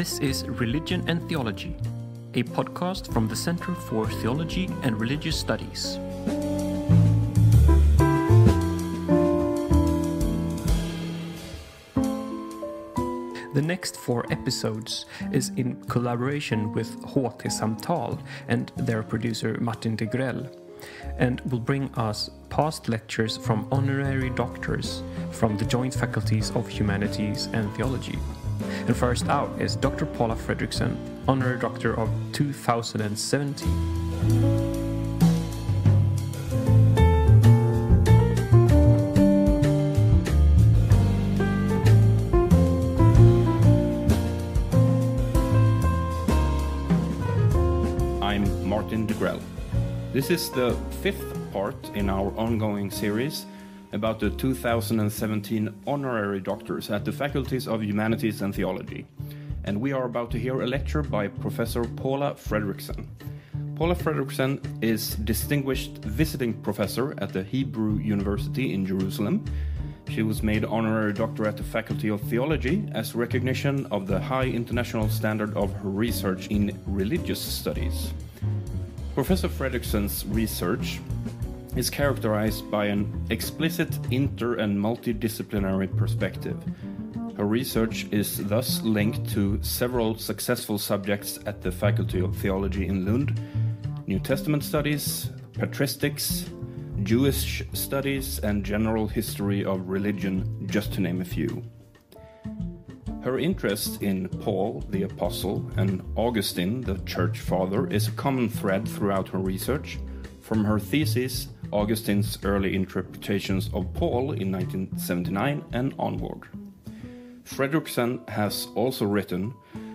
This is Religion and Theology, a podcast from the Center for Theology and Religious Studies. The next four episodes is in collaboration with HT Samtal and their producer Martin Degrell, and will bring us past lectures from honorary doctors from the joint faculties of Humanities and Theology. And first out is Dr. Paula Fredriksen, honorary doctor of 2017. I'm Martin Degrell. This is the fifth part in our ongoing series about the 2017 honorary doctors at the faculties of Humanities and Theology. And we are about to hear a lecture by Professor Paula Fredriksen. Paula Fredriksen is distinguished visiting professor at the Hebrew University in Jerusalem. She was made honorary doctor at the Faculty of Theology as recognition of the high international standard of her research in religious studies. Professor Fredriksen's research is characterized by an explicit inter and multidisciplinary perspective. Her research is thus linked to several successful subjects at the Faculty of Theology in Lund New Testament studies, patristics, Jewish studies, and general history of religion, just to name a few. Her interest in Paul the Apostle and Augustine the Church Father is a common thread throughout her research, from her thesis Augustine's early interpretations of Paul in 1979 and onward. Fredriksen has also written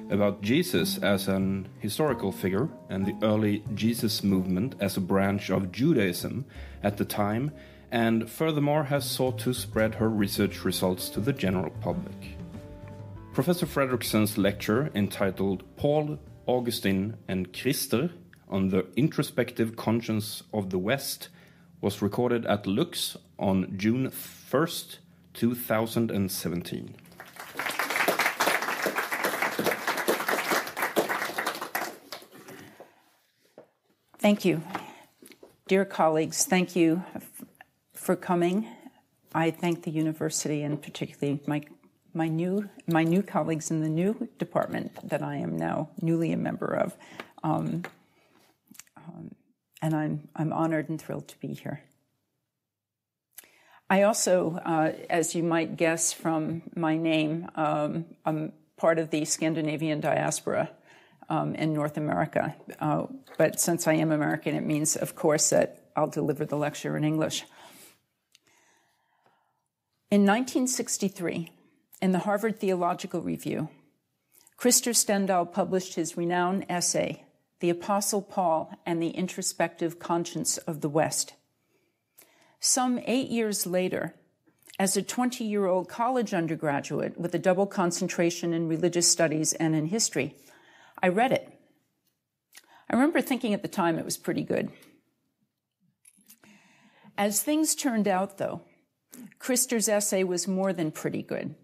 about Jesus as an historical figure and the early Jesus movement as a branch of Judaism at the time, and furthermore has sought to spread her research results to the general public. Professor Fredriksen's lecture entitled Paul, Augustine, and Krister on the introspective conscience of the West was recorded at Lux on June 1st, 2017. Thank you. Dear colleagues, thank you for coming. I thank the university and particularly my, my, new, my new colleagues in the new department that I am now newly a member of. Um, and I'm, I'm honored and thrilled to be here. I also, uh, as you might guess from my name, um, I'm part of the Scandinavian diaspora um, in North America. Uh, but since I am American, it means, of course, that I'll deliver the lecture in English. In 1963, in the Harvard Theological Review, Krister Stendahl published his renowned essay, The Apostle Paul and the Introspective Conscience of the West. Some eight years later, as a 20 year old college undergraduate with a double concentration in religious studies and in history, I read it. I remember thinking at the time it was pretty good. As things turned out, though, Krister's essay was more than pretty good.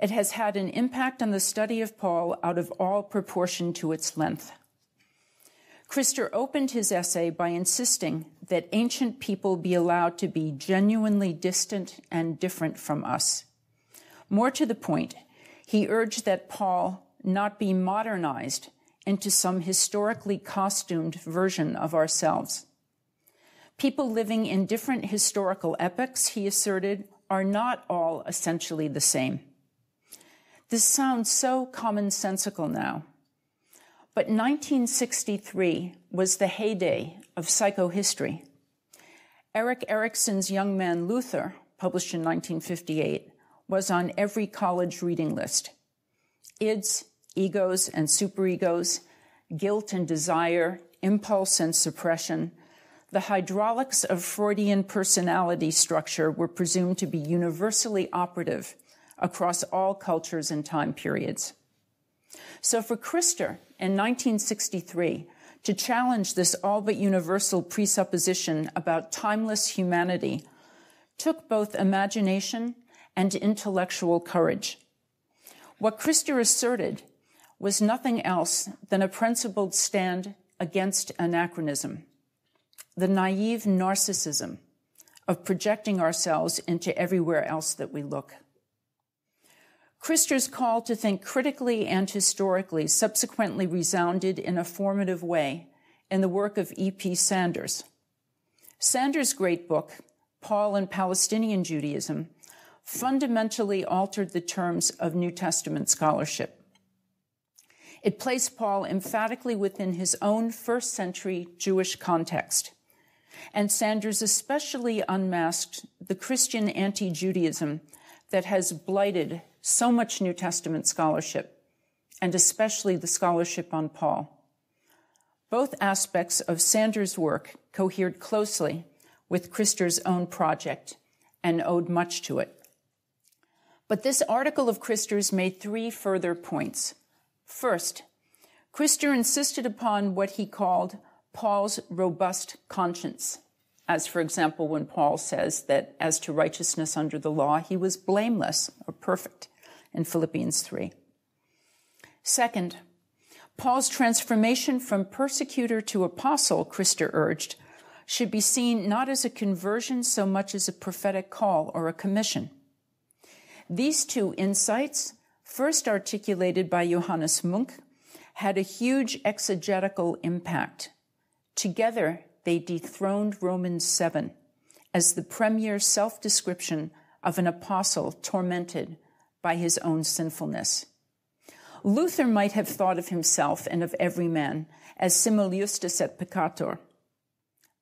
It has had an impact on the study of Paul out of all proportion to its length. Krister opened his essay by insisting that ancient people be allowed to be genuinely distant and different from us. More to the point, he urged that Paul not be modernized into some historically costumed version of ourselves. People living in different historical epochs, he asserted, are not all essentially the same. This sounds so commonsensical now, but 1963 was the heyday of psychohistory. Erik Erikson's Young Man Luther, published in 1958, was on every college reading list. Ids, egos and superegos, guilt and desire, impulse and suppression, the hydraulics of Freudian personality structure were presumed to be universally operative across all cultures and time periods. So for Krister in 1963, to challenge this all but universal presupposition about timeless humanity took both imagination and intellectual courage. What Krister asserted was nothing else than a principled stand against anachronism, the naive narcissism of projecting ourselves into everywhere else that we look. Krister's call to think critically and historically subsequently resounded in a formative way in the work of E.P. Sanders. Sanders' great book, Paul and Palestinian Judaism, fundamentally altered the terms of New Testament scholarship. It placed Paul emphatically within his own first century Jewish context. And Sanders especially unmasked the Christian anti Judaism that has blighted so much New Testament scholarship, and especially the scholarship on Paul. Both aspects of Sanders' work cohered closely with Krister's own project and owed much to it. But this article of Krister's made three further points. First, Krister insisted upon what he called Paul's robust conscience, as for example, when Paul says that as to righteousness under the law, he was blameless or perfect in Philippians 3. Second, Paul's transformation from persecutor to apostle, Krister urged, should be seen not as a conversion so much as a prophetic call or a commission. These two insights, first articulated by Johannes Munck, had a huge exegetical impact. Together, they dethroned Romans 7 as the premier self description of an apostle tormented by his own sinfulness. Luther might have thought of himself and of every man as simul justus et peccator.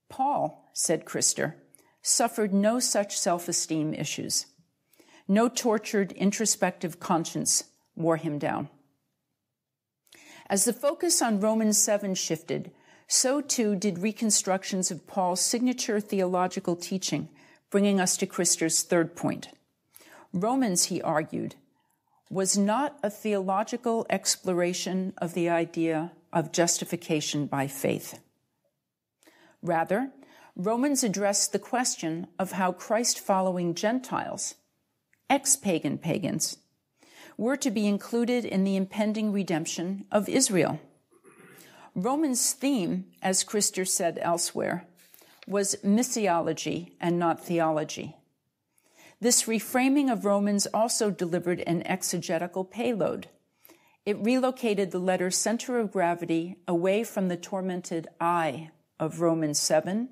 Paul, said Krister, suffered no such self esteem issues. No tortured introspective conscience wore him down. As the focus on Romans 7 shifted, so too did reconstructions of Paul's signature theological teaching, bringing us to Krister's third point. Romans, he argued, was not a theological exploration of the idea of justification by faith. Rather, Romans addressed the question of how Christ following Gentiles, ex pagan pagans, were to be included in the impending redemption of Israel. Romans' theme, as Krister said elsewhere, was missiology and not theology. This reframing of Romans also delivered an exegetical payload. It relocated the letter's center of gravity away from the tormented I of Romans 7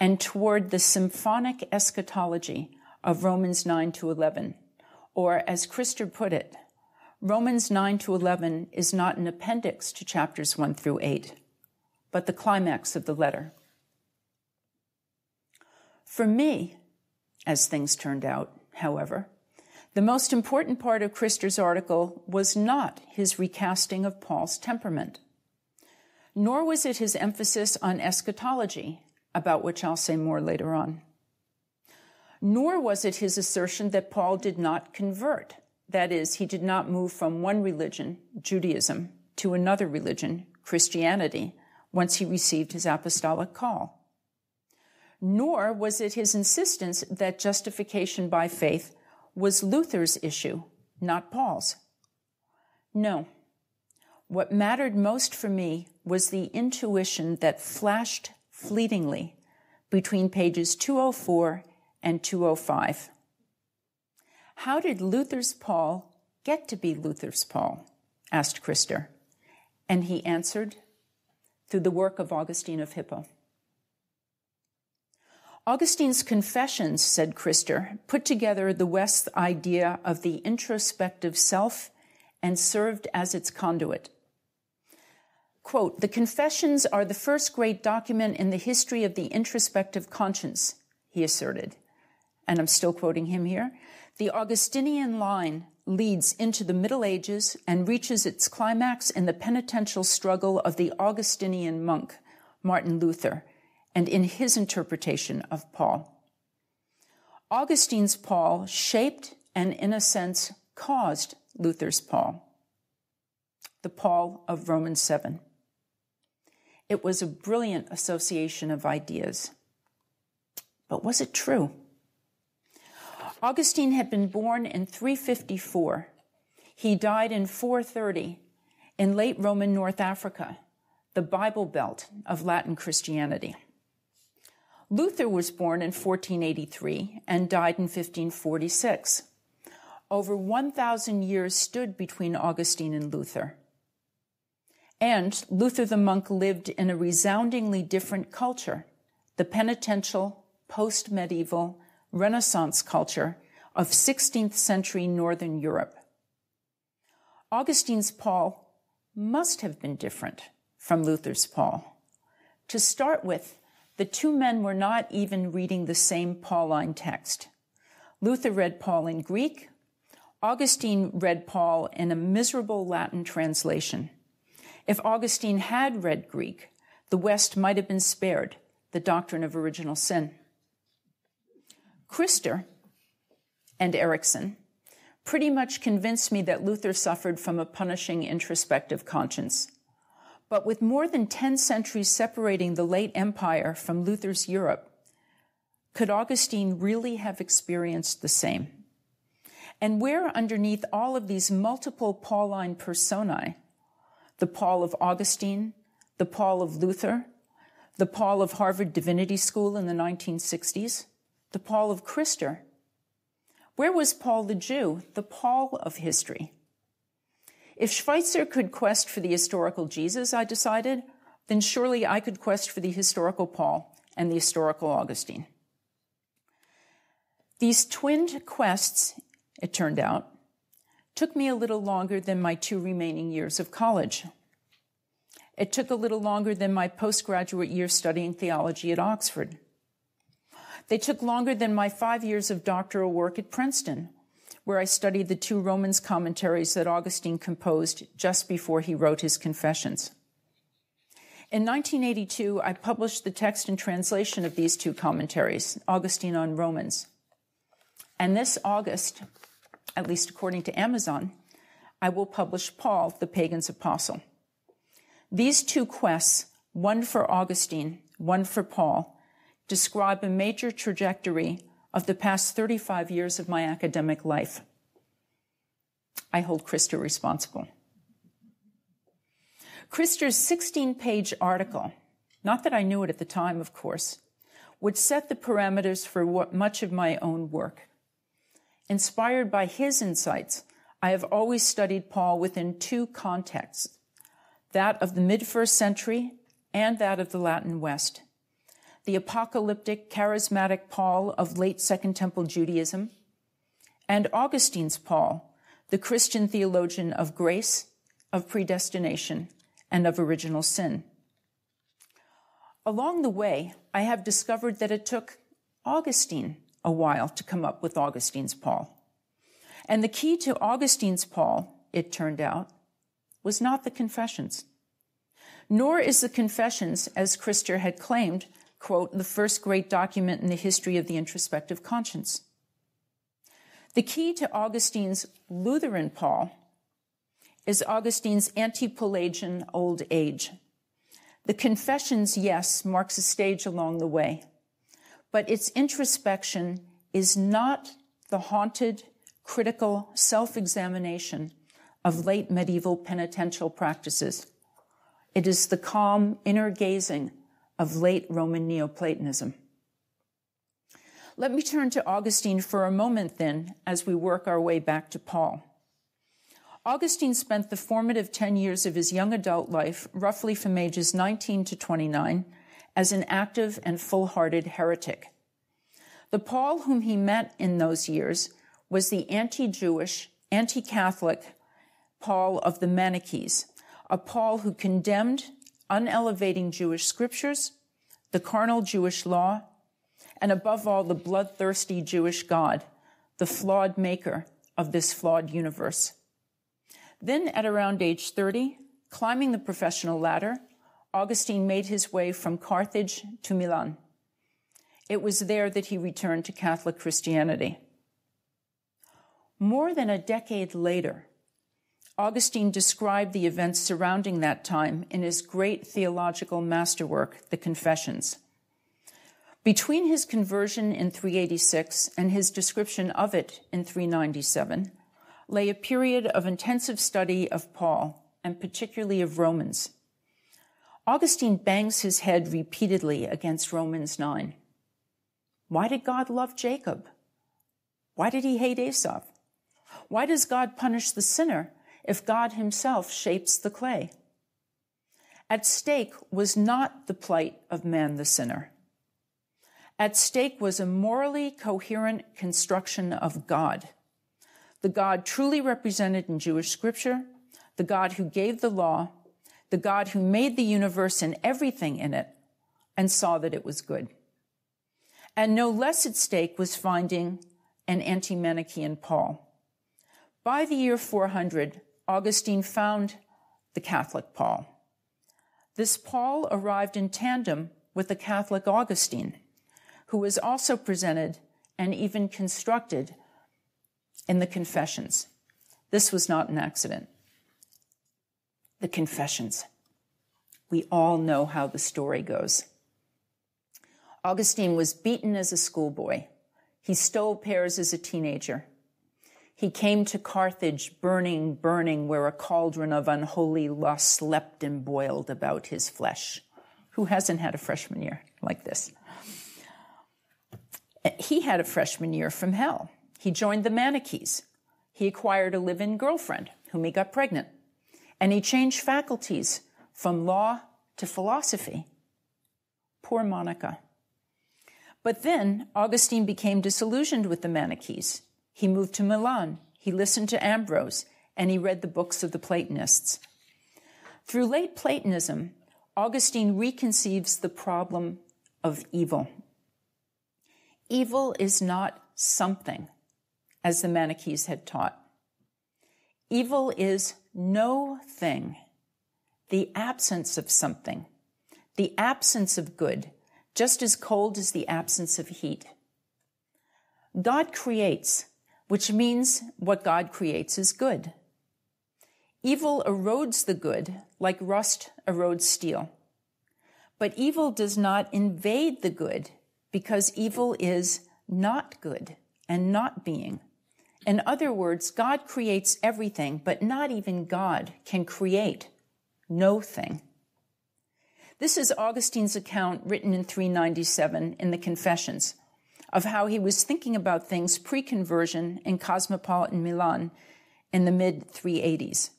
and toward the symphonic eschatology of Romans 9 to 11. Or, as Krister put it, Romans 9 to 11 is not an appendix to chapters 1 through 8, but the climax of the letter. For me, as things turned out, however, the most important part of Krister's article was not his recasting of Paul's temperament, nor was it his emphasis on eschatology, about which I'll say more later on. Nor was it his assertion that Paul did not convert, that is, he did not move from one religion, Judaism, to another religion, Christianity, once he received his apostolic call nor was it his insistence that justification by faith was Luther's issue, not Paul's. No. What mattered most for me was the intuition that flashed fleetingly between pages 204 and 205. How did Luther's Paul get to be Luther's Paul? asked Krister. And he answered, through the work of Augustine of Hippo. Augustine's Confessions, said Krister, put together the West's idea of the introspective self and served as its conduit. Quote, the Confessions are the first great document in the history of the introspective conscience, he asserted. And I'm still quoting him here. The Augustinian line leads into the Middle Ages and reaches its climax in the penitential struggle of the Augustinian monk, Martin Luther, and in his interpretation of Paul. Augustine's Paul shaped and, in a sense, caused Luther's Paul, the Paul of Romans 7. It was a brilliant association of ideas. But was it true? Augustine had been born in 354. He died in 430, in late Roman North Africa, the Bible Belt of Latin Christianity. Luther was born in 1483 and died in 1546. Over 1,000 years stood between Augustine and Luther. And Luther the monk lived in a resoundingly different culture, the penitential, post medieval, Renaissance culture of 16th century Northern Europe. Augustine's Paul must have been different from Luther's Paul. To start with, the two men were not even reading the same Pauline text. Luther read Paul in Greek. Augustine read Paul in a miserable Latin translation. If Augustine had read Greek, the West might have been spared the doctrine of original sin. Krister and Erikson pretty much convinced me that Luther suffered from a punishing introspective conscience. But with more than 10 centuries separating the late empire from Luther's Europe, could Augustine really have experienced the same? And where underneath all of these multiple Pauline personae, the Paul of Augustine, the Paul of Luther, the Paul of Harvard Divinity School in the 1960s, the Paul of Krister, where was Paul the Jew, the Paul of history? If Schweitzer could quest for the historical Jesus, I decided, then surely I could quest for the historical Paul and the historical Augustine. These twinned quests, it turned out, took me a little longer than my two remaining years of college. It took a little longer than my postgraduate year studying theology at Oxford. They took longer than my five years of doctoral work at Princeton, where I studied the two Romans commentaries that Augustine composed just before he wrote his Confessions. In 1982, I published the text and translation of these two commentaries, Augustine on Romans. And this August, at least according to Amazon, I will publish Paul, the pagan's apostle. These two quests, one for Augustine, one for Paul, describe a major trajectory of the past 35 years of my academic life. I hold Krister responsible. Krister's 16 page article, not that I knew it at the time, of course, would set the parameters for much of my own work. Inspired by his insights, I have always studied Paul within two contexts that of the mid first century and that of the Latin West the apocalyptic, charismatic Paul of late Second Temple Judaism, and Augustine's Paul, the Christian theologian of grace, of predestination, and of original sin. Along the way, I have discovered that it took Augustine a while to come up with Augustine's Paul. And the key to Augustine's Paul, it turned out, was not the confessions. Nor is the confessions, as Krister had claimed, quote, the first great document in the history of the introspective conscience. The key to Augustine's Lutheran Paul is Augustine's anti-Pelagian old age. The Confessions, yes, marks a stage along the way, but its introspection is not the haunted, critical self-examination of late medieval penitential practices. It is the calm inner gazing of late Roman Neoplatonism. Let me turn to Augustine for a moment then as we work our way back to Paul. Augustine spent the formative 10 years of his young adult life, roughly from ages 19 to 29, as an active and full hearted heretic. The Paul whom he met in those years was the anti Jewish, anti Catholic Paul of the Manichees, a Paul who condemned unelevating Jewish scriptures, the carnal Jewish law, and above all, the bloodthirsty Jewish God, the flawed maker of this flawed universe. Then, at around age 30, climbing the professional ladder, Augustine made his way from Carthage to Milan. It was there that he returned to Catholic Christianity. More than a decade later, Augustine described the events surrounding that time in his great theological masterwork, The Confessions. Between his conversion in 386 and his description of it in 397 lay a period of intensive study of Paul and particularly of Romans. Augustine bangs his head repeatedly against Romans 9. Why did God love Jacob? Why did he hate Esau? Why does God punish the sinner if God himself shapes the clay? At stake was not the plight of man the sinner. At stake was a morally coherent construction of God, the God truly represented in Jewish scripture, the God who gave the law, the God who made the universe and everything in it and saw that it was good. And no less at stake was finding an anti Manichaean Paul. By the year 400, Augustine found the Catholic Paul. This Paul arrived in tandem with the Catholic Augustine, who was also presented and even constructed in the Confessions. This was not an accident the confessions. We all know how the story goes. Augustine was beaten as a schoolboy. He stole pears as a teenager. He came to Carthage burning, burning, where a cauldron of unholy lust leapt and boiled about his flesh. Who hasn't had a freshman year like this? He had a freshman year from hell. He joined the Manichees. He acquired a live in girlfriend whom he got pregnant and he changed faculties from law to philosophy. Poor Monica. But then Augustine became disillusioned with the Manichees. He moved to Milan, he listened to Ambrose, and he read the books of the Platonists. Through late Platonism, Augustine reconceives the problem of evil. Evil is not something, as the Manichees had taught. Evil is no thing, the absence of something, the absence of good, just as cold as the absence of heat. God creates, which means what God creates is good. Evil erodes the good like rust erodes steel. But evil does not invade the good because evil is not good and not being. In other words, God creates everything, but not even God can create no thing. This is Augustine's account written in 397 in the Confessions of how he was thinking about things pre conversion in cosmopolitan Milan in the mid 380s.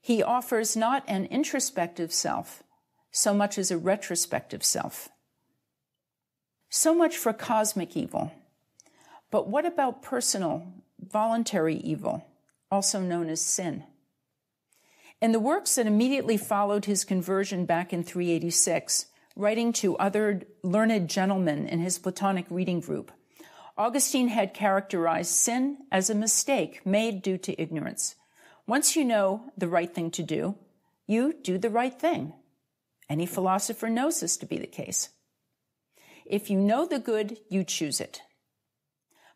He offers not an introspective self so much as a retrospective self. So much for cosmic evil. But what about personal voluntary evil, also known as sin. In the works that immediately followed his conversion back in 386, writing to other learned gentlemen in his Platonic reading group, Augustine had characterized sin as a mistake made due to ignorance. Once you know the right thing to do, you do the right thing. Any philosopher knows this to be the case. If you know the good, you choose it.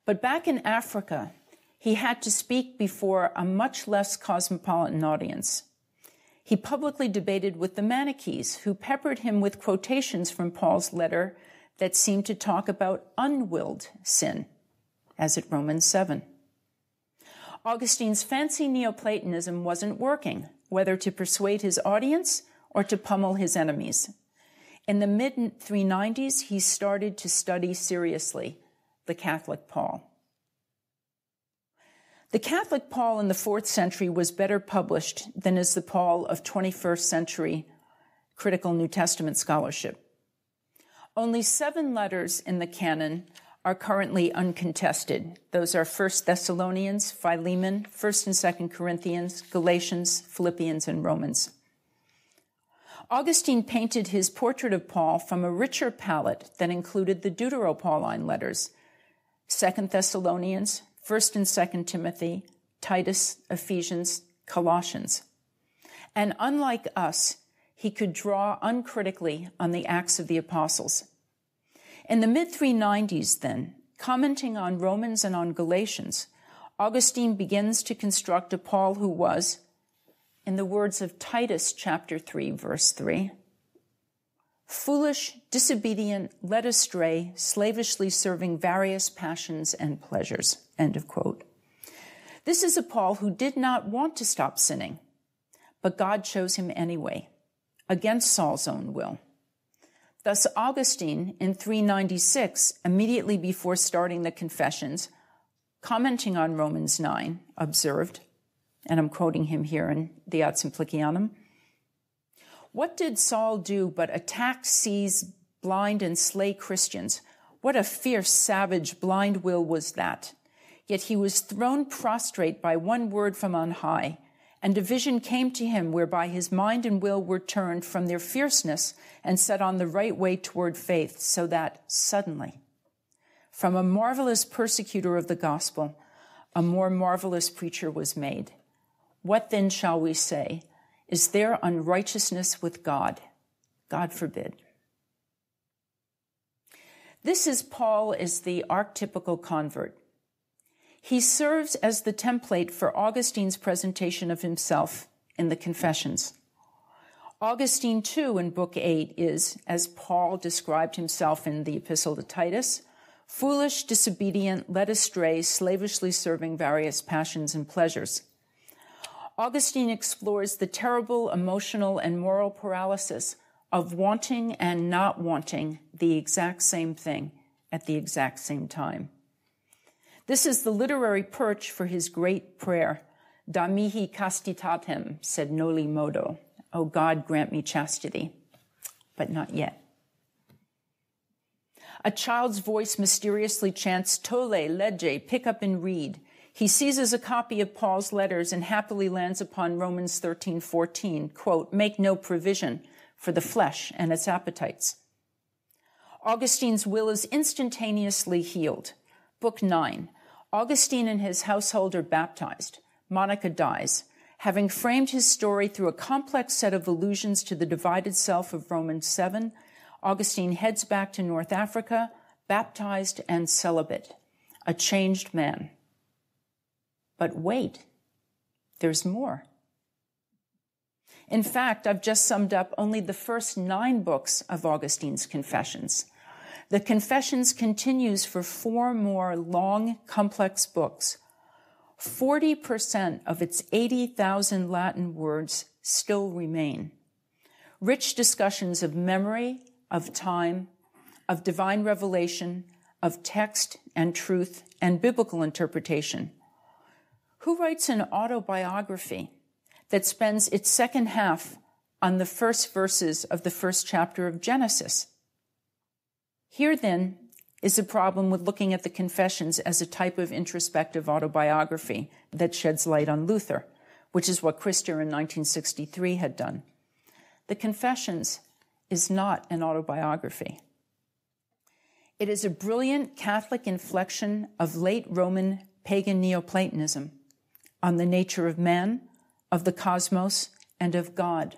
But back in Africa, he had to speak before a much less cosmopolitan audience. He publicly debated with the Manichees, who peppered him with quotations from Paul's letter that seemed to talk about unwilled sin, as at Romans 7. Augustine's fancy Neoplatonism wasn't working, whether to persuade his audience or to pummel his enemies. In the mid 390s, he started to study seriously the Catholic Paul. The Catholic Paul in the fourth century was better published than is the Paul of 21st century critical New Testament scholarship. Only seven letters in the canon are currently uncontested. Those are 1 Thessalonians, Philemon, 1st and 2nd Corinthians, Galatians, Philippians, and Romans. Augustine painted his portrait of Paul from a richer palette that included the Deuteropauline letters, 2nd Thessalonians, 1st and 2nd Timothy, Titus, Ephesians, Colossians. And unlike us, he could draw uncritically on the Acts of the Apostles. In the mid 390s, then, commenting on Romans and on Galatians, Augustine begins to construct a Paul who was, in the words of Titus chapter 3, verse 3, foolish, disobedient, led astray, slavishly serving various passions and pleasures. End of quote. This is a Paul who did not want to stop sinning, but God chose him anyway, against Saul's own will. Thus, Augustine in 396, immediately before starting the Confessions, commenting on Romans 9, observed, and I'm quoting him here in the Ad Simplicianum What did Saul do but attack, seize, blind, and slay Christians? What a fierce, savage, blind will was that! Yet he was thrown prostrate by one word from on high and a vision came to him whereby his mind and will were turned from their fierceness and set on the right way toward faith, so that suddenly, from a marvelous persecutor of the gospel, a more marvelous preacher was made. What then shall we say? Is there unrighteousness with God? God forbid. This is Paul as the archetypical convert. He serves as the template for Augustine's presentation of himself in the Confessions. Augustine, too, in Book 8, is, as Paul described himself in the Epistle to Titus, foolish, disobedient, led astray, slavishly serving various passions and pleasures. Augustine explores the terrible emotional and moral paralysis of wanting and not wanting the exact same thing at the exact same time. This is the literary perch for his great prayer. Da mihi castitatem, sed noli modo. O God, grant me chastity. But not yet. A child's voice mysteriously chants, Tolle, lege, pick up and read. He seizes a copy of Paul's letters and happily lands upon Romans 13, 14, quote, make no provision for the flesh and its appetites. Augustine's will is instantaneously healed. Book 9, Augustine and his household are baptized. Monica dies. Having framed his story through a complex set of allusions to the divided self of Romans 7, Augustine heads back to North Africa, baptized and celibate, a changed man. But wait, there's more. In fact, I've just summed up only the first nine books of Augustine's Confessions. The Confessions continues for four more long, complex books. 40% of its 80,000 Latin words still remain. Rich discussions of memory, of time, of divine revelation, of text and truth and biblical interpretation. Who writes an autobiography that spends its second half on the first verses of the first chapter of Genesis? Here, then, is a problem with looking at the Confessions as a type of introspective autobiography that sheds light on Luther, which is what Krister in 1963 had done. The Confessions is not an autobiography. It is a brilliant Catholic inflection of late Roman pagan Neoplatonism on the nature of man, of the cosmos, and of God.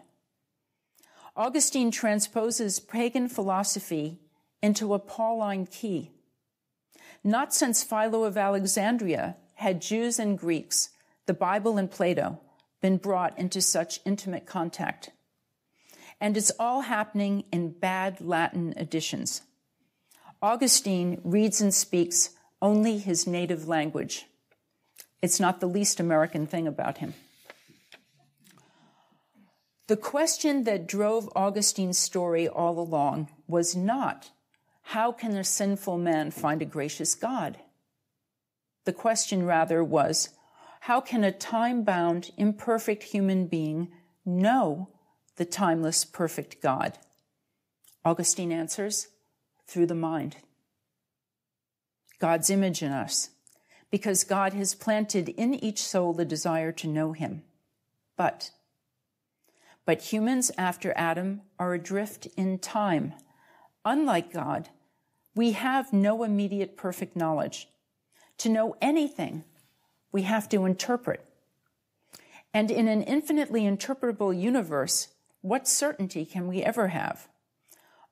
Augustine transposes pagan philosophy into a Pauline key. Not since Philo of Alexandria had Jews and Greeks, the Bible and Plato, been brought into such intimate contact. And it's all happening in bad Latin editions. Augustine reads and speaks only his native language. It's not the least American thing about him. The question that drove Augustine's story all along was not how can a sinful man find a gracious God? The question rather was, how can a time bound, imperfect human being know the timeless, perfect God? Augustine answers, through the mind. God's image in us, because God has planted in each soul the desire to know Him. But, but humans after Adam are adrift in time. Unlike God, we have no immediate perfect knowledge. To know anything, we have to interpret. And in an infinitely interpretable universe, what certainty can we ever have?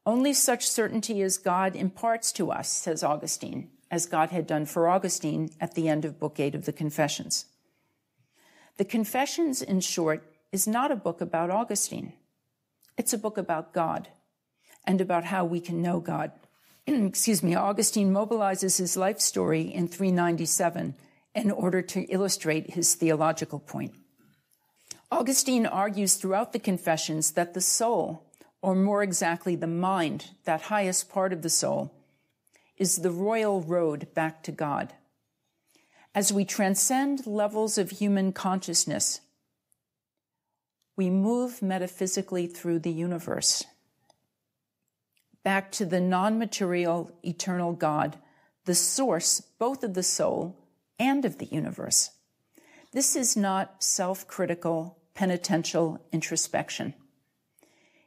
Only such certainty as God imparts to us, says Augustine, as God had done for Augustine at the end of Book 8 of the Confessions. The Confessions, in short, is not a book about Augustine. It's a book about God and about how we can know God. excuse me, Augustine mobilizes his life story in 397 in order to illustrate his theological point. Augustine argues throughout the Confessions that the soul, or more exactly the mind, that highest part of the soul, is the royal road back to God. As we transcend levels of human consciousness, we move metaphysically through the universe back to the non material, eternal God, the source both of the soul and of the universe. This is not self critical, penitential introspection.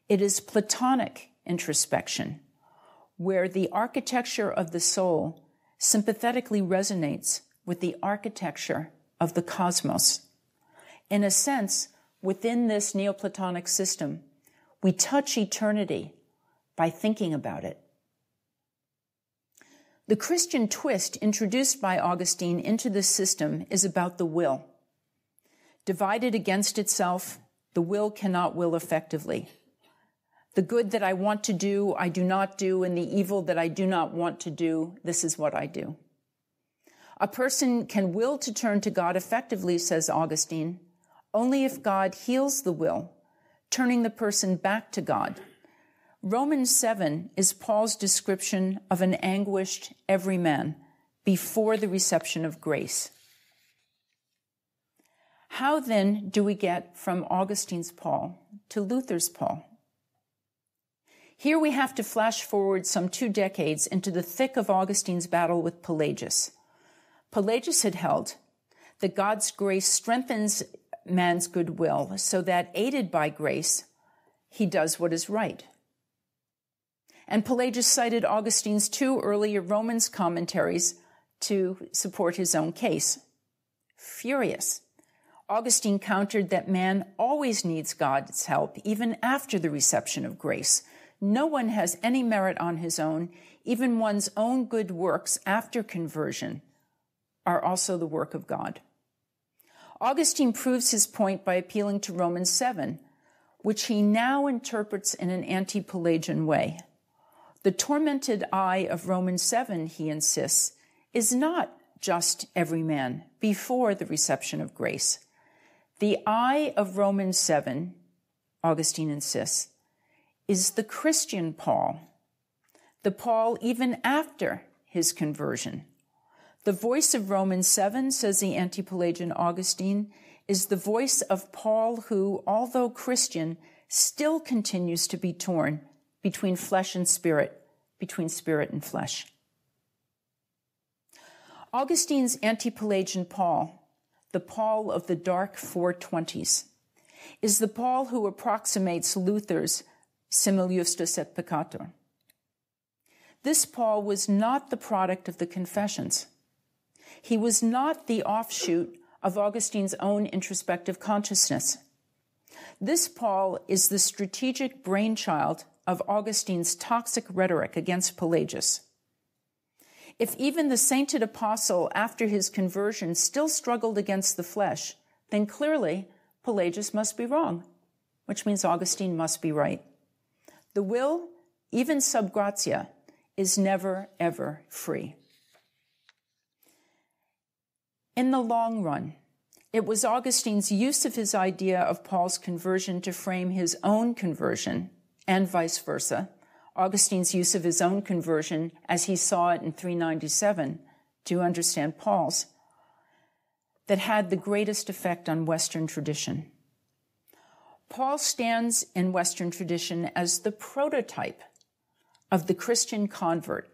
It is Platonic introspection, where the architecture of the soul sympathetically resonates with the architecture of the cosmos. In a sense, within this Neoplatonic system, we touch eternity by thinking about it. The Christian twist introduced by Augustine into this system is about the will. Divided against itself, the will cannot will effectively. The good that I want to do, I do not do, and the evil that I do not want to do, this is what I do. A person can will to turn to God effectively, says Augustine, only if God heals the will, turning the person back to God. Romans 7 is Paul's description of an anguished everyman before the reception of grace. How then do we get from Augustine's Paul to Luther's Paul? Here we have to flash forward some two decades into the thick of Augustine's battle with Pelagius. Pelagius had held that God's grace strengthens man's goodwill so that aided by grace, he does what is right. And Pelagius cited Augustine's two earlier Romans commentaries to support his own case. Furious. Augustine countered that man always needs God's help, even after the reception of grace. No one has any merit on his own. Even one's own good works after conversion are also the work of God. Augustine proves his point by appealing to Romans 7, which he now interprets in an anti Pelagian way. The tormented I of Romans 7, he insists, is not just every man before the reception of grace. The I of Romans 7, Augustine insists, is the Christian Paul, the Paul even after his conversion. The voice of Romans 7, says the anti-Pelagian Augustine, is the voice of Paul who, although Christian, still continues to be torn between flesh and spirit, between spirit and flesh. Augustine's anti-Pelagian Paul, the Paul of the dark 420s, is the Paul who approximates Luther's simul justus et peccator. This Paul was not the product of the confessions. He was not the offshoot of Augustine's own introspective consciousness. This Paul is the strategic brainchild of Augustine's toxic rhetoric against Pelagius. If even the sainted apostle, after his conversion, still struggled against the flesh, then clearly Pelagius must be wrong, which means Augustine must be right. The will, even sub gratia, is never, ever free. In the long run, it was Augustine's use of his idea of Paul's conversion to frame his own conversion, and vice versa, Augustine's use of his own conversion as he saw it in 397 to understand Paul's, that had the greatest effect on Western tradition. Paul stands in Western tradition as the prototype of the Christian convert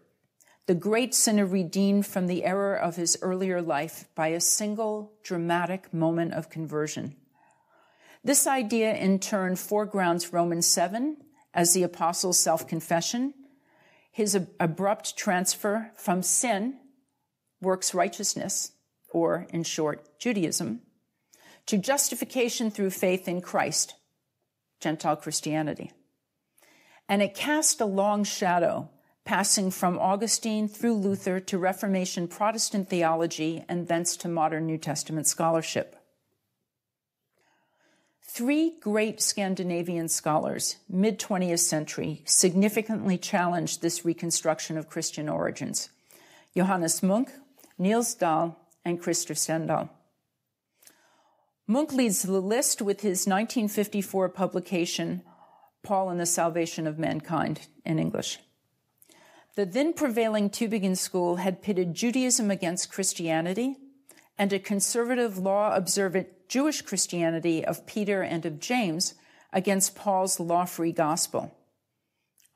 the great sinner redeemed from the error of his earlier life by a single dramatic moment of conversion. This idea in turn foregrounds Romans 7 as the apostle's self-confession, his abrupt transfer from sin, works righteousness, or in short, Judaism, to justification through faith in Christ, Gentile Christianity. And it cast a long shadow passing from Augustine through Luther to Reformation Protestant theology and thence to modern New Testament scholarship. Three great Scandinavian scholars, mid 20th century, significantly challenged this reconstruction of Christian origins Johannes Munck, Nils Dahl, and Krister Stendahl. Munck leads the list with his 1954 publication, Paul and the Salvation of Mankind, in English. The then prevailing Tübingen school had pitted Judaism against Christianity and a conservative law observant Jewish Christianity of Peter and of James against Paul's law free gospel.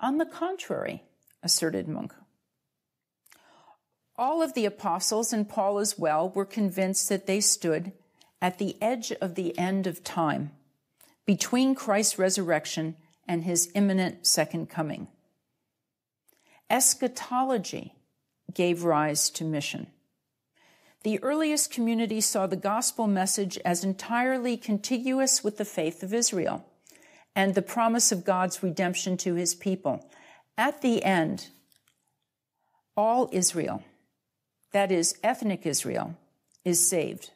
On the contrary, asserted Munck, all of the apostles and Paul as well were convinced that they stood at the edge of the end of time between Christ's resurrection and his imminent second coming. Eschatology gave rise to mission. The earliest community saw the gospel message as entirely contiguous with the faith of Israel and the promise of God's redemption to his people. At the end, all Israel, that is, ethnic Israel, is saved.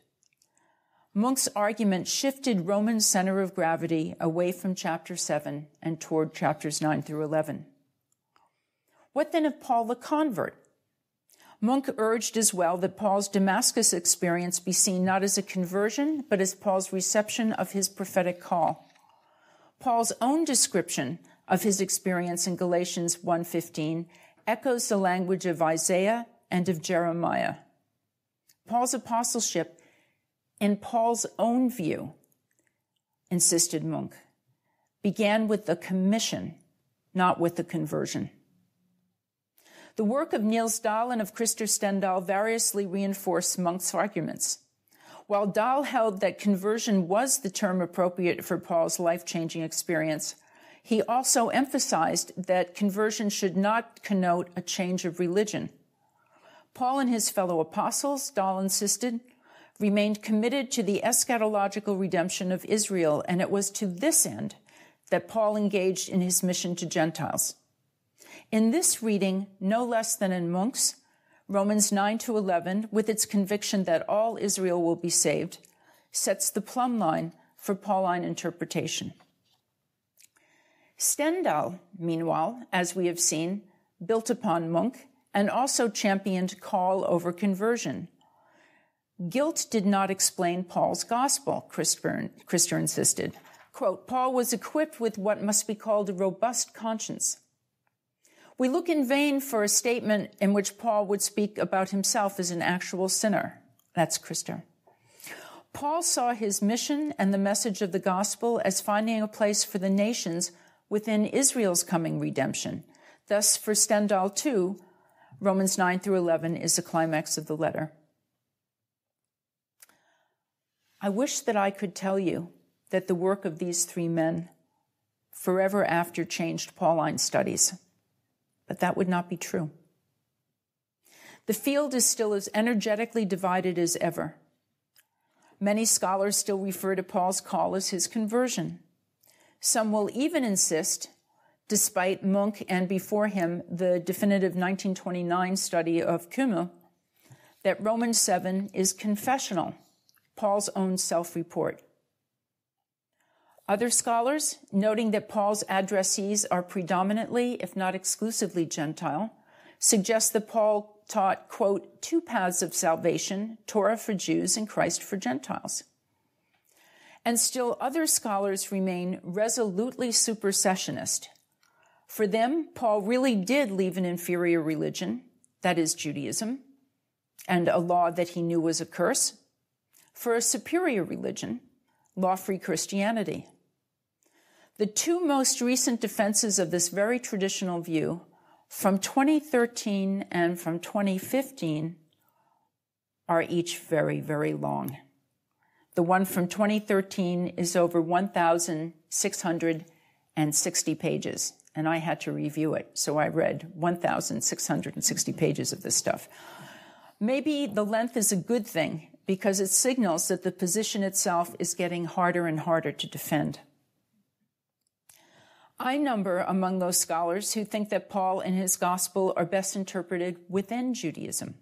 Munck's argument shifted Roman's center of gravity away from chapter 7 and toward chapters 9 through 11. What then of Paul the convert? Munck urged as well that Paul's Damascus experience be seen not as a conversion, but as Paul's reception of his prophetic call. Paul's own description of his experience in Galatians 1:15 echoes the language of Isaiah and of Jeremiah. Paul's apostleship, in Paul's own view, insisted Munck, began with the commission, not with the conversion. The work of Nils Dahl and of Krister Stendahl variously reinforced Munck's arguments. While Dahl held that conversion was the term appropriate for Paul's life changing experience, he also emphasized that conversion should not connote a change of religion. Paul and his fellow apostles, Dahl insisted, remained committed to the eschatological redemption of Israel, and it was to this end that Paul engaged in his mission to Gentiles. In this reading, no less than in Munck's, Romans 9 to 11, with its conviction that all Israel will be saved, sets the plumb line for Pauline interpretation. Stendahl, meanwhile, as we have seen, built upon Munck and also championed call over conversion. Guilt did not explain Paul's gospel, Krister insisted. Quote, Paul was equipped with what must be called a robust conscience. We look in vain for a statement in which Paul would speak about himself as an actual sinner. That's Krister. Paul saw his mission and the message of the gospel as finding a place for the nations within Israel's coming redemption. Thus, for Stendahl too, Romans 9 through 11 is the climax of the letter. I wish that I could tell you that the work of these three men forever after changed Pauline studies but that would not be true. The field is still as energetically divided as ever. Many scholars still refer to Paul's call as his conversion. Some will even insist, despite Munck and before him the definitive 1929 study of Kümmel, that Romans 7 is confessional, Paul's own self report. Other scholars, noting that Paul's addressees are predominantly, if not exclusively, Gentile, suggest that Paul taught, quote, two paths of salvation, Torah for Jews and Christ for Gentiles. And still other scholars remain resolutely supersessionist. For them, Paul really did leave an inferior religion, that is Judaism, and a law that he knew was a curse, for a superior religion, law free Christianity. The two most recent defenses of this very traditional view from 2013 and from 2015 are each very, very long. The one from 2013 is over 1,660 pages, and I had to review it, so I read 1,660 pages of this stuff. Maybe the length is a good thing because it signals that the position itself is getting harder and harder to defend. I number among those scholars who think that Paul and his gospel are best interpreted within Judaism.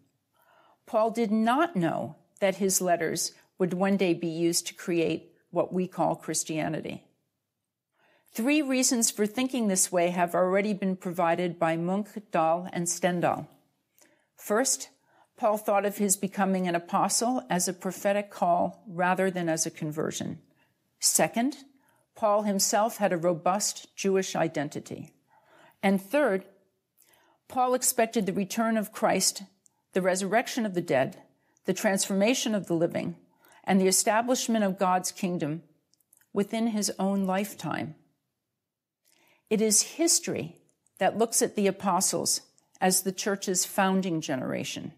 Paul did not know that his letters would one day be used to create what we call Christianity. Three reasons for thinking this way have already been provided by Munck, Dahl, and Stendahl. First, Paul thought of his becoming an apostle as a prophetic call rather than as a conversion. Second, Paul himself had a robust Jewish identity. And third, Paul expected the return of Christ, the resurrection of the dead, the transformation of the living, and the establishment of God's kingdom within his own lifetime. It is history that looks at the apostles as the church's founding generation.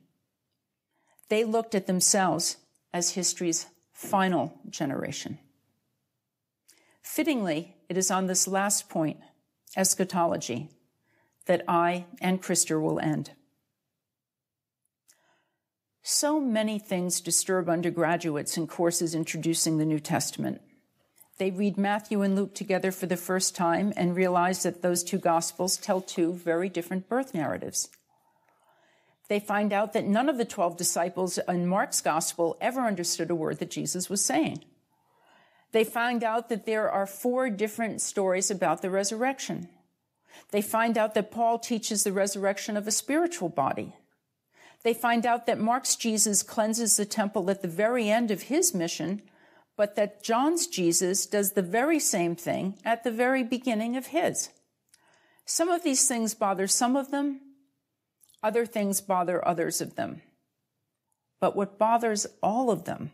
They looked at themselves as history's final generation. Fittingly, it is on this last point, eschatology, that I and Krister will end. So many things disturb undergraduates in courses introducing the New Testament. They read Matthew and Luke together for the first time and realize that those two gospels tell two very different birth narratives. They find out that none of the 12 disciples in Mark's gospel ever understood a word that Jesus was saying. They find out that there are four different stories about the resurrection. They find out that Paul teaches the resurrection of a spiritual body. They find out that Mark's Jesus cleanses the temple at the very end of his mission, but that John's Jesus does the very same thing at the very beginning of his. Some of these things bother some of them, other things bother others of them. But what bothers all of them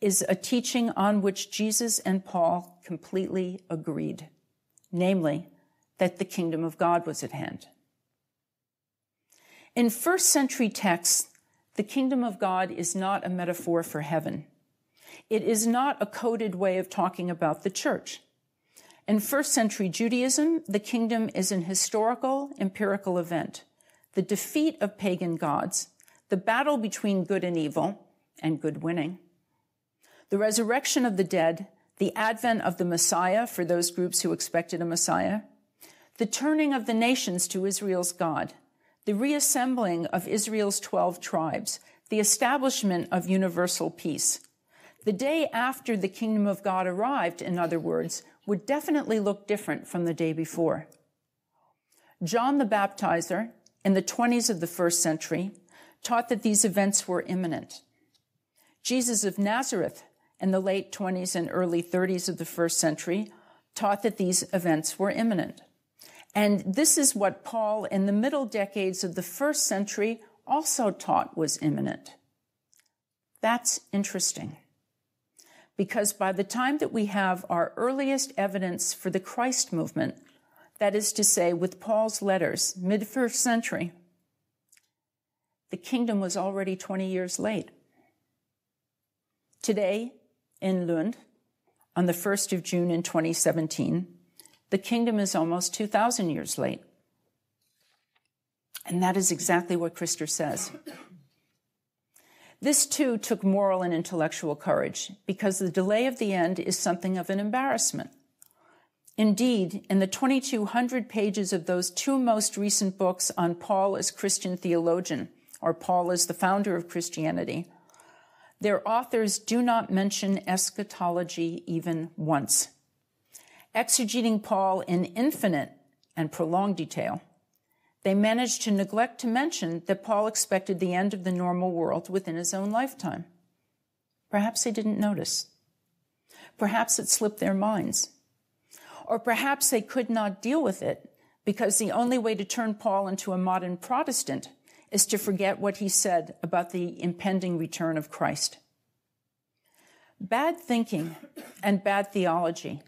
is a teaching on which Jesus and Paul completely agreed, namely, that the kingdom of God was at hand. In first century texts, the kingdom of God is not a metaphor for heaven. It is not a coded way of talking about the church. In first century Judaism, the kingdom is an historical, empirical event. The defeat of pagan gods, the battle between good and evil, and good winning. The resurrection of the dead, the advent of the Messiah for those groups who expected a Messiah, the turning of the nations to Israel's God, the reassembling of Israel's 12 tribes, the establishment of universal peace. The day after the kingdom of God arrived, in other words, would definitely look different from the day before. John the Baptizer, in the 20s of the first century, taught that these events were imminent. Jesus of Nazareth, in the late 20s and early 30s of the first century, taught that these events were imminent. And this is what Paul, in the middle decades of the first century, also taught was imminent. That's interesting. Because by the time that we have our earliest evidence for the Christ movement, that is to say, with Paul's letters, mid first century, the kingdom was already 20 years late. Today, in Lund, on the 1st of June in 2017, the kingdom is almost 2,000 years late. And that is exactly what Krister says. This too took moral and intellectual courage because the delay of the end is something of an embarrassment. Indeed, in the 2,200 pages of those two most recent books on Paul as Christian theologian, or Paul as the founder of Christianity, their authors do not mention eschatology even once exegeting Paul in infinite and prolonged detail, they managed to neglect to mention that Paul expected the end of the normal world within his own lifetime. Perhaps they didn't notice. Perhaps it slipped their minds. Or perhaps they could not deal with it because the only way to turn Paul into a modern Protestant is to forget what he said about the impending return of Christ. Bad thinking and bad theology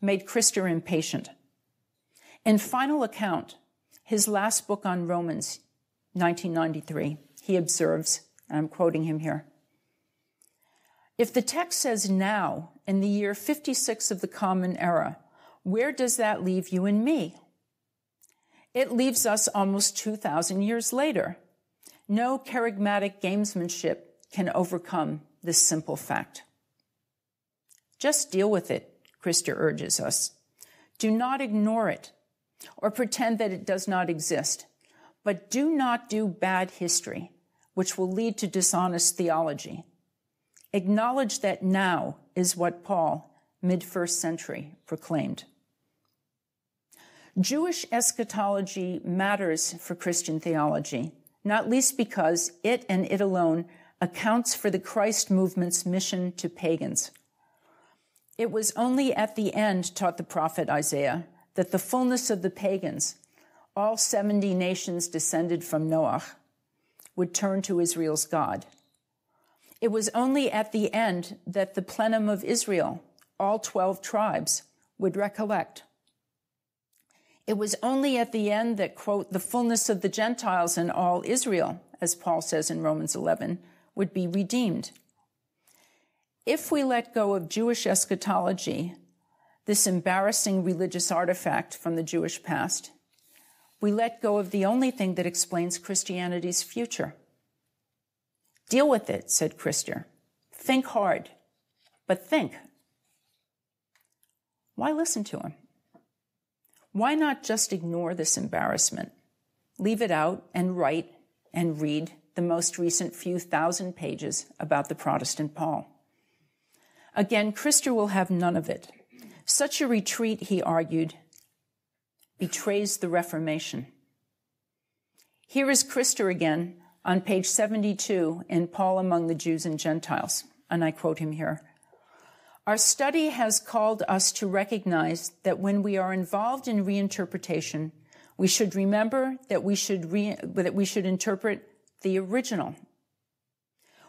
made Krister impatient. In Final Account, his last book on Romans, 1993, he observes, and I'm quoting him here, if the text says now, in the year 56 of the Common Era, where does that leave you and me? It leaves us almost 2,000 years later. No charismatic gamesmanship can overcome this simple fact. Just deal with it, Krister urges us. Do not ignore it or pretend that it does not exist, but do not do bad history, which will lead to dishonest theology. Acknowledge that now is what Paul, mid first century, proclaimed. Jewish eschatology matters for Christian theology, not least because it and it alone accounts for the Christ movement's mission to pagans. It was only at the end, taught the prophet Isaiah, that the fullness of the pagans, all 70 nations descended from Noah, would turn to Israel's God. It was only at the end that the plenum of Israel, all 12 tribes, would recollect. It was only at the end that, quote, the fullness of the Gentiles and all Israel, as Paul says in Romans 11, would be redeemed. If we let go of Jewish eschatology, this embarrassing religious artifact from the Jewish past, we let go of the only thing that explains Christianity's future. Deal with it, said Krister. Think hard, but think. Why listen to him? Why not just ignore this embarrassment? Leave it out and write and read the most recent few thousand pages about the Protestant Paul. Again, Krister will have none of it. Such a retreat, he argued, betrays the Reformation. Here is Krister again on page 72 in Paul Among the Jews and Gentiles, and I quote him here. Our study has called us to recognize that when we are involved in reinterpretation, we should remember that we should, re- that we should interpret the original.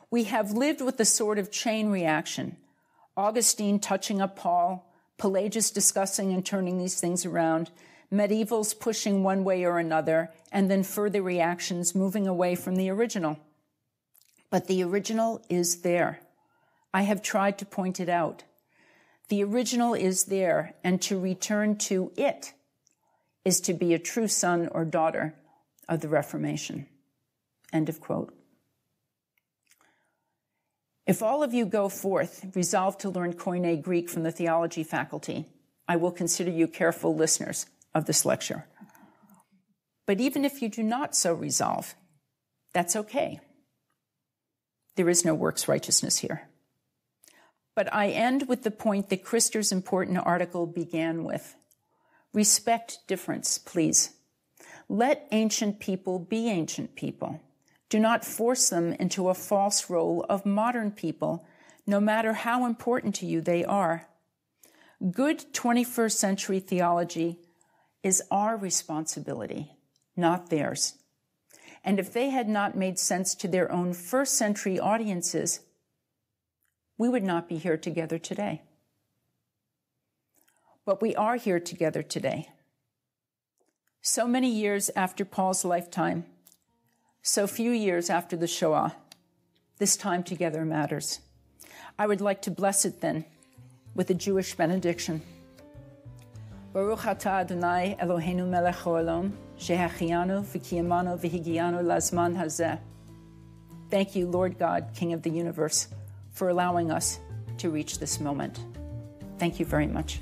We have lived with a sort of chain reaction. Augustine touching up Paul, Pelagius discussing and turning these things around, medievals pushing one way or another, and then further reactions moving away from the original. But the original is there. I have tried to point it out. The original is there, and to return to it is to be a true son or daughter of the Reformation. End of quote. If all of you go forth resolved to learn Koine Greek from the theology faculty, I will consider you careful listeners of this lecture. But even if you do not so resolve, that's okay. There is no works righteousness here. But I end with the point that Krister's important article began with. Respect difference, please. Let ancient people be ancient people. Do not force them into a false role of modern people, no matter how important to you they are. Good 21st century theology is our responsibility, not theirs. And if they had not made sense to their own first century audiences, we would not be here together today. But we are here together today. So many years after Paul's lifetime, so few years after the Shoah, this time together matters. I would like to bless it then with a Jewish benediction. Baruch atah Adonai Eloheinu melech haolam, shehachianu v'kiyamanu v'higianu lazman hazeh. Thank you, Lord God, King of the universe for allowing us to reach this moment. Thank you very much.